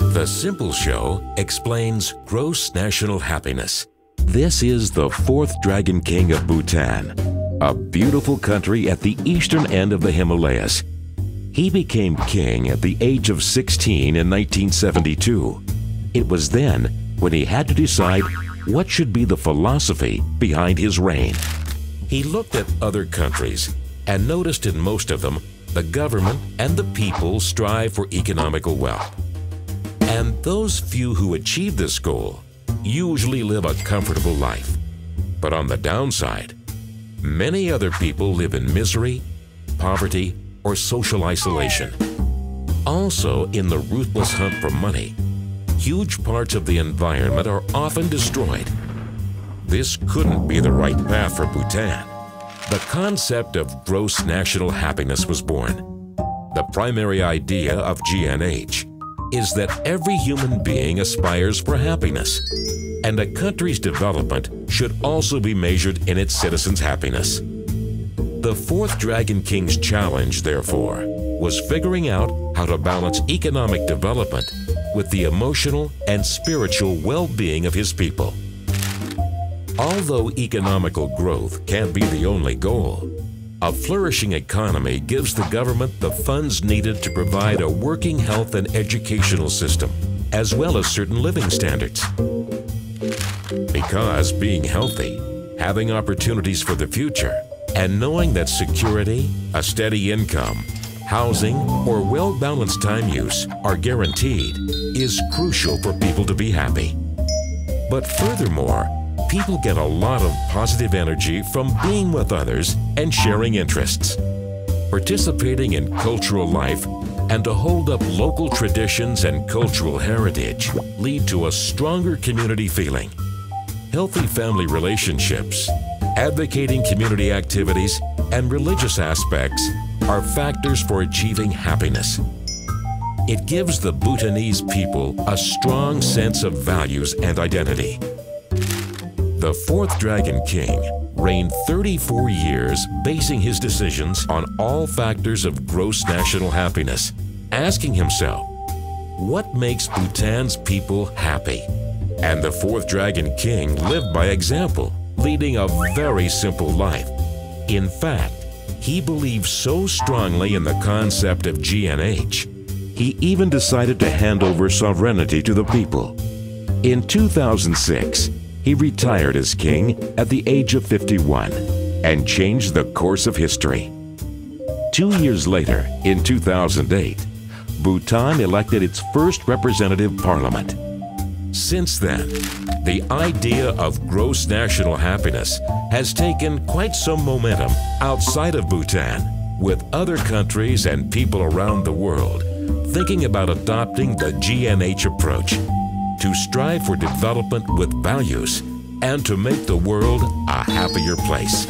The Simple Show explains gross national happiness. This is the fourth Dragon King of Bhutan, a beautiful country at the eastern end of the Himalayas. He became king at the age of 16 in 1972. It was then when he had to decide what should be the philosophy behind his reign. He looked at other countries and noticed in most of them the government and the people strive for economical wealth. And those few who achieve this goal usually live a comfortable life. But on the downside, many other people live in misery, poverty, or social isolation. Also, in the ruthless hunt for money, huge parts of the environment are often destroyed. This couldn't be the right path for Bhutan. The concept of gross national happiness was born. The primary idea of GNH is that every human being aspires for happiness, and a country's development should also be measured in its citizens' happiness. The fourth Dragon King's challenge, therefore, was figuring out how to balance economic development with the emotional and spiritual well-being of his people. Although economical growth can't be the only goal, a flourishing economy gives the government the funds needed to provide a working health and educational system, as well as certain living standards. Because being healthy, having opportunities for the future, and knowing that security, a steady income, housing, or well-balanced time use are guaranteed is crucial for people to be happy. But furthermore, people get a lot of positive energy from being with others and sharing interests. Participating in cultural life and to hold up local traditions and cultural heritage lead to a stronger community feeling. Healthy family relationships, advocating community activities, and religious aspects are factors for achieving happiness. It gives the Bhutanese people a strong sense of values and identity. The fourth Dragon King reigned 34 years basing his decisions on all factors of gross national happiness, asking himself, what makes Bhutan's people happy? And the fourth Dragon King lived by example, leading a very simple life. In fact, he believed so strongly in the concept of GNH, he even decided to hand over sovereignty to the people. In 2006, he retired as king at the age of 51 and changed the course of history. Two years later, in 2008, Bhutan elected its first representative parliament. Since then, the idea of gross national happiness has taken quite some momentum outside of Bhutan, with other countries and people around the world thinking about adopting the GNH approach to strive for development with values and to make the world a happier place.